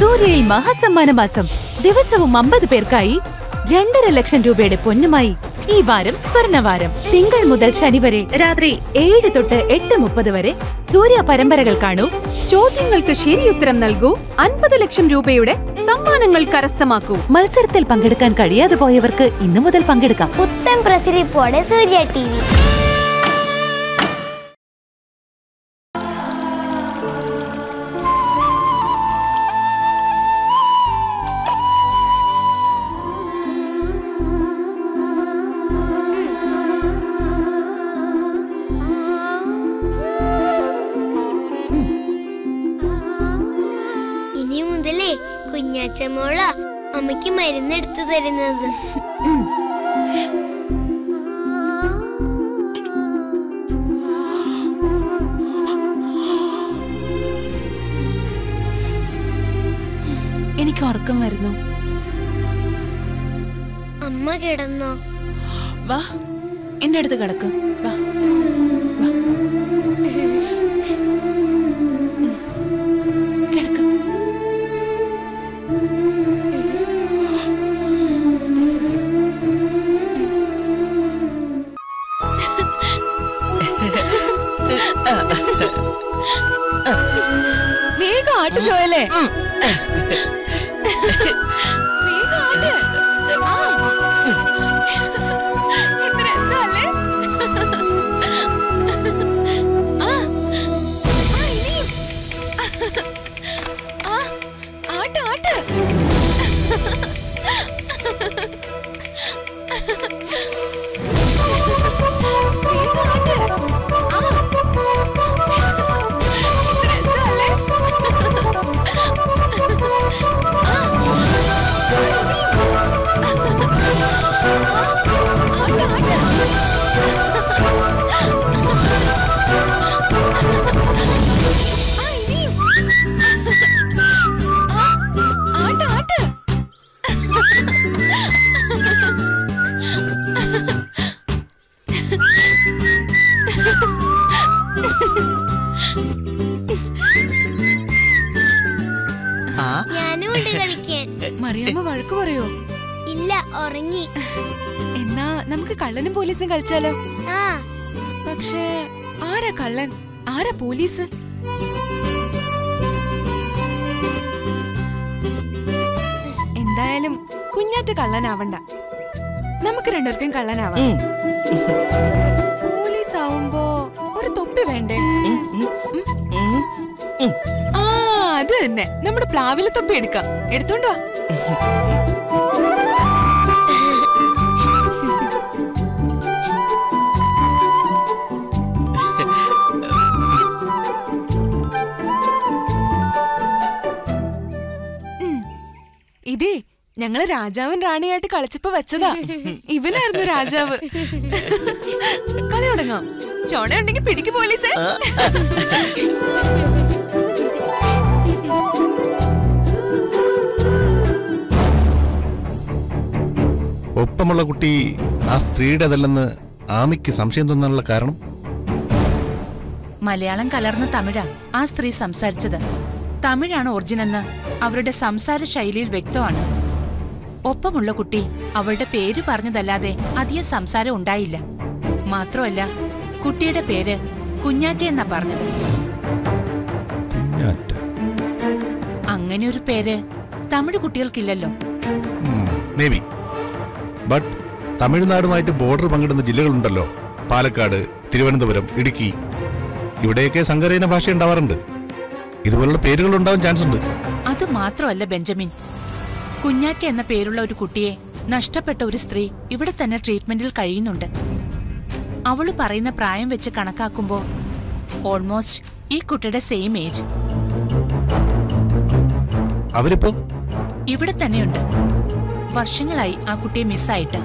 സൂര്യയിൽ മഹാസമ്മാന മാസം. ദിവസവും അമ്പത് പേർക്കായി രണ്ടര ലക്ഷം രൂപയുടെ പൊന്നുമായി ഈ വാരം സ്വർണവാരം. തിങ്കൾ മുതൽ ശനി വരെ രാത്രി ഏഴ് തൊട്ട് എട്ട് മുപ്പത് വരെ സൂര്യ പരമ്പരകൾ കാണൂ. ചോദ്യങ്ങൾക്ക് ശരിയുത്തരം നൽകൂ. അൻപത് ലക്ഷം രൂപയുടെ സമ്മാനങ്ങൾ കരസ്ഥമാക്കൂ. മത്സരത്തിൽ പങ്കെടുക്കാൻ കഴിയാതെ പോയവർക്ക് ഇന്നു മുതൽ പങ്കെടുക്കാം. സൂര്യ ടി കുഞ്ഞാച്ചമോള അമ്മയ്ക്ക് മരുന്നെടുത്തു തരുന്നത്. എനിക്ക് ഉറക്കം വരുന്നു. അമ്മ കിടന്നോ? വാ എന്റെ അടുത്ത് കിടക്കും. വാ വാ. വേഗം ആട്ട് മറിയാമ്മ വഴക്ക് പറയോ? ഇല്ല ഉറങ്ങി. എന്നാ നമുക്ക് കള്ളനും പോലീസും കളിച്ചാലോ? ആ. പക്ഷേ ആരാ കള്ളൻ? ആരാ പോലീസ്? എന്തായാലും കുഞ്ഞാറ്റ് കള്ളനാവണ്ട. നമുക്ക് രണ്ടുപേർക്കും കള്ളനാവാം. ആവുമ്പോ ഒരു തൊപ്പി വേണ്ടേ? ആ അത് തന്നെ. നമ്മുടെ പ്ലാവിലെ തൊപ്പി എടുക്കാം. എടുത്തോണ്ടോ ഞങ്ങൾ രാജാവും റാണിയായിട്ട് കളിച്ചപ്പോ വെച്ചതാ. ഇവനായിരുന്നു രാജാവ്. കളി തുടങ്ങാം? ചോണ ഉണ്ടെങ്കിൽ പിടിക്ക് പോലീസേ. ഒപ്പമുള്ള കുട്ടി ആ സ്ത്രീയുടേതല്ലെന്ന് ആമിക്ക് സംശയം തോന്നാനുള്ള കാരണം? മലയാളം കലർന്ന തമിഴാ ആ സ്ത്രീ സംസാരിച്ചത്. തമിഴാണ് ഒറിജിനെന്ന് അവരുടെ സംസാര ശൈലിയിൽ വ്യക്തമാണ്. ഒപ്പമുള്ള കുട്ടി അവളുടെ പേര് പറഞ്ഞതല്ലാതെ അധികം സംസാരം ഉണ്ടായില്ല. മാത്രമല്ല കുട്ടിയുടെ പേര് കുഞ്ഞാറ്റ എന്നാ പറഞ്ഞത്. അങ്ങനെ ഒരു പേര് തമിഴ് കുട്ടികൾക്കില്ലല്ലോ. ബട്ട് തമിഴ്നാടുമായിട്ട് ബോർഡർ പങ്കിടുന്ന ജില്ലകളുണ്ടല്ലോ. പാലക്കാട് തിരുവനന്തപുരം ഇടുക്കി. ഇവിടെയൊക്കെ സങ്കരയിന ഭാഷ ഉണ്ടാവാറുണ്ട്. ഇതുപോലുള്ള പേരുകൾ ഉണ്ടാവാൻ ചാൻസ് ഉണ്ട്. അത് മാത്രമല്ല ബെഞ്ചമിൻ. കുഞ്ഞാറ്റ എന്ന പേരുള്ള ഒരു കുട്ടിയെ നഷ്ടപ്പെട്ട ഒരു സ്ത്രീ ഇവിടെ തന്നെ ട്രീറ്റ്മെന്റിൽ കഴിയുന്നുണ്ട്. അവൾ പറയുന്ന പ്രായം വെച്ച് കണക്കാക്കുമ്പോ ഓൾമോസ്റ്റ് ഈ കുട്ടിയുടെ സെയിം ഏജ് അവരിപ്പോ? ഇവിടെ തന്നെയുണ്ട്. വർഷങ്ങളായി ആ കുട്ടിയെ മിസ്സായിട്ട്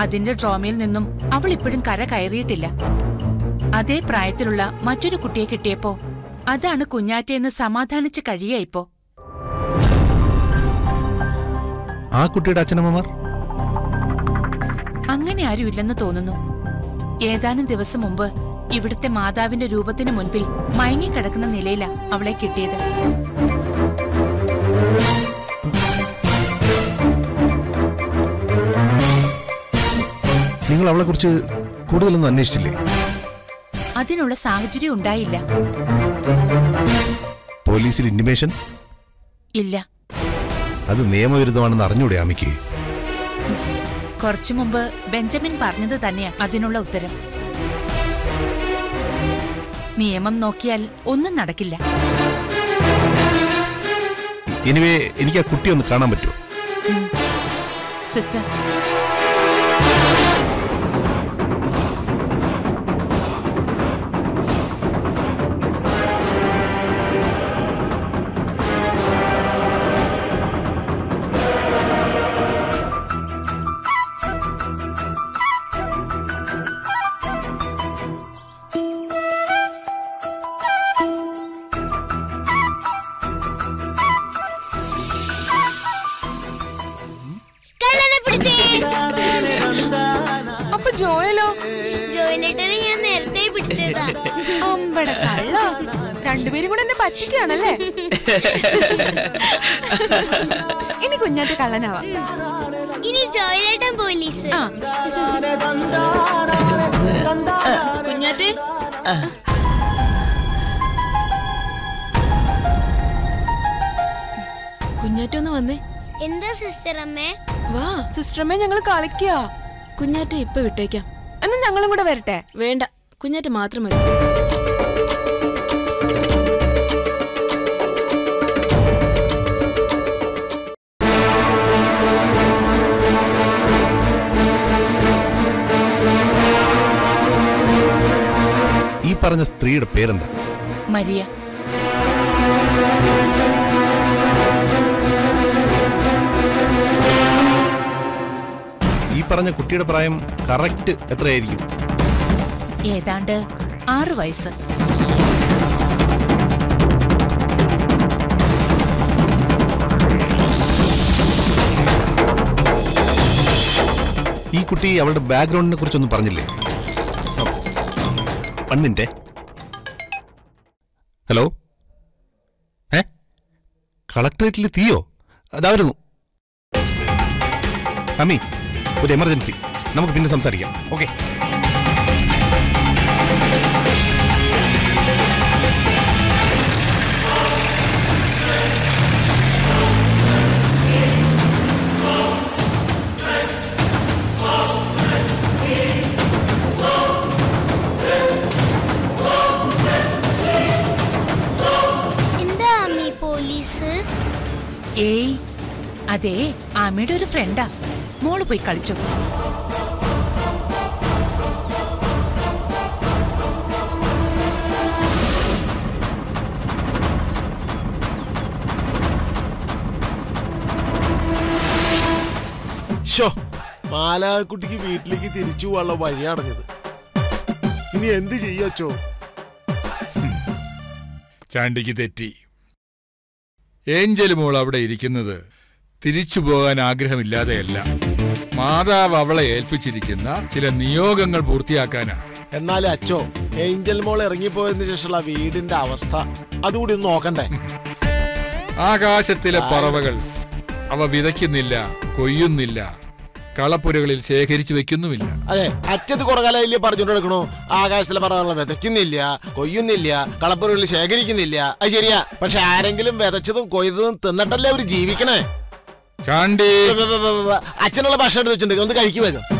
അതിന്റെ ഡ്രോമയിൽ നിന്നും അവൾ ഇപ്പോഴും കര കയറിയിട്ടില്ല. അതേ പ്രായത്തിലുള്ള മറ്റൊരു കുട്ടിയെ കിട്ടിയപ്പോ അതാണ് കുഞ്ഞാറ്റയെന്ന് സമാധാനിച്ച് കഴിയ ഇപ്പോ. ആ കുട്ടിയുടെ അച്ഛനമ്മമാർ? അങ്ങനെ ആരുമില്ലെന്ന് തോന്നുന്നു. ഏതാനും ദിവസം മുമ്പ് ഇവിടുത്തെ മാതാവിന്റെ രൂപത്തിന് മുൻപിൽ മയങ്ങിക്കിടക്കുന്ന നിലയിലാ അവളെ കിട്ടിയത്. നിങ്ങൾ അവളെ കുറിച്ച് കൂടുതലൊന്നും അന്വേഷിച്ചില്ലേ? അതിനുള്ള സാഹചര്യം ഉണ്ടായില്ല. പോലീസിൽ ഇന്റിമേഷൻ ഇല്ല. അത് നിയമവിരുദ്ധമാണെന്ന് അറിഞ്ഞൂടെ അമ്മയ്ക്ക് കുറച്ചു മുമ്പ് ബെഞ്ചമിൻ പറഞ്ഞത് തന്നെയാ അതിനുള്ള ഉത്തരം. നിയമം നോക്കിയാൽ ഒന്നും നടക്കില്ല. എനിവേ എനിക്ക് ആ കുട്ടിയെ ഒന്ന് കാണാൻ പറ്റുമോ സിസ്റ്റർ. ജോയിലേട്ടനെ ഞാൻ നേരത്തെ പിടിച്ചതാ. അമ്പട കള്ള രണ്ടുപേരും കൂടെ എന്നെ പറ്റിക്കുകയാണല്ലേ? ഇനി കുഞ്ഞാറ്റ കള്ളനാവാം. ഇനി ജോയിലേട്ടൻ പോലീസ്. കുഞ്ഞാറ്റ്. കുഞ്ഞാറ്റൊന്ന് കുഞ്ഞാറ്റ വന്നേ. എന്താ സിസ്റ്റർ അമ്മേ വാ സിസ്റ്റർ അമ്മേ ഞങ്ങൾ കളിക്കുക കുഞ്ഞാറ്റ ഇപ്പൊ വിട്ടേക്കാം. എന്നാ ഞങ്ങളും കൂടെ വരട്ടെ? വേണ്ട. കുഞ്ഞാറ്റ മാത്രം മതി. ഈ പറഞ്ഞ സ്ത്രീയുടെ പേരെന്താ? മരിയ. പറഞ്ഞ കുട്ടിയുടെ പ്രായം കറക്റ്റ് എത്രയായിരിക്കും? ഏതാണ്ട് ആറു വയസ്സ്. ഈ കുട്ടി അവളുടെ ബാക്ക്ഗ്രൗണ്ടിനെ കുറിച്ചൊന്നും പറഞ്ഞില്ലേ? പണ്ണിന്റെ? ഹലോ? ഏ? കളക്ടറേറ്റിൽ തീയോ? അതായിരുന്നു അമ്മി ഒരു എമർജൻസി നമുക്ക് പിന്നെ സംസാരിക്കാം. ഓക്കെ എന്താ അമ്മി പോലീസ്? ഏയ് അതെ ആമയുടെ ഒരു ഫ്രണ്ടാ മോൾ പോയി കളിച്ചു. ഷോ മാലാകുട്ടിക്ക് വീട്ടിലേക്ക് തിരിച്ചു പോകാനുള്ള വഴി അടഞ്ഞത് ഇനി എന്ത് ചെയ്യച്ചോ ചാണ്ടിക്ക് തെറ്റി. ഏഞ്ചൽ മോൾ അവിടെ ഇരിക്കുന്നത് തിരിച്ചു പോകാൻ ആഗ്രഹമില്ലാതെയല്ല. മാതാവ് അവളെ ഏൽപ്പിച്ചിരിക്കുന്ന ചില നിയോഗങ്ങൾ പൂർത്തിയാക്കാനാണ് എന്നാലേ അച്ചോ ഏഞ്ചൽ മോൾ ഇറങ്ങിപ്പോയതിനു ശേഷമുള്ള വീടിന്റെ അവസ്ഥ അതുകൂടി ഒന്ന് നോക്കണ്ടേ? ആകാശത്തിലെ പറവകൾ അവ വിതയ്ക്കുന്നില്ല കൊയ്യുന്നില്ല കളപ്പുരകളിൽ ശേഖരിച്ചു വെക്കുന്നുമില്ല. അതെ അച്ഛത് കുറെ കാലം വലിയ പറഞ്ഞുകൊണ്ട് എടുക്കണു ആകാശത്തിലെ പറവകൾ വിതയ്ക്കുന്നില്ല കൊയ്യുന്നില്ല കളപ്പുരകളിൽ ശേഖരിക്കുന്നില്ല. അത് ശരിയാ പക്ഷെ ആരെങ്കിലും വിതച്ചതും കൊയ്തതും തിന്നിട്ടല്ലേ അവർ ജീവിക്കണേ? ചാണ്ടി. അച്ഛനുള്ള ഭക്ഷണം എടുത്ത് വെച്ചിട്ടുണ്ട്. ഒന്ന് കഴിക്കു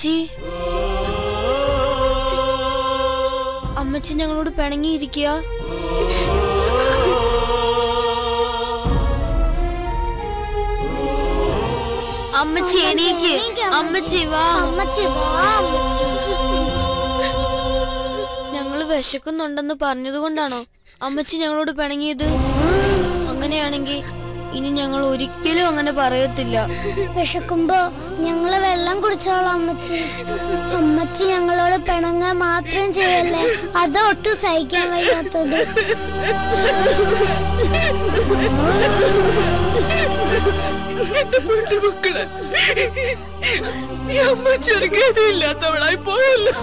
അമ്മച്ചി. അമ്മച്ചി ഞങ്ങളോട് പിണങ്ങിയിരിക്കുക അമ്മച്ചി എണീക്ക്. അമ്മച്ചി വാ. അമ്മച്ചി വാ അമ്മച്ചി. വിശക്കുന്നുണ്ടെന്ന് പറഞ്ഞതുകൊണ്ടാണോ അമ്മച്ചി ഞങ്ങളോട് പിണങ്ങിയത്? അങ്ങനെയാണെങ്കിൽ ഇനി ഞങ്ങൾ ഒരിക്കലും അങ്ങനെ പറയത്തില്ല. വിശക്കുമ്പോ ഞങ്ങൾ വെള്ളം കുടിച്ചോളാം അമ്മച്ചി. അമ്മച്ചി ഞങ്ങളോട് പിണങ്ങാൻ മാത്രം ചെയ്യല്ലേ? അത് ഒട്ടും സഹിക്കാൻ വയ്യാത്തത്. എന്റെ പൊന്നുമക്കൾ ഈ അമ്മ ചെറുകേതയില്ലാത്തവളായി പോയല്ലോ.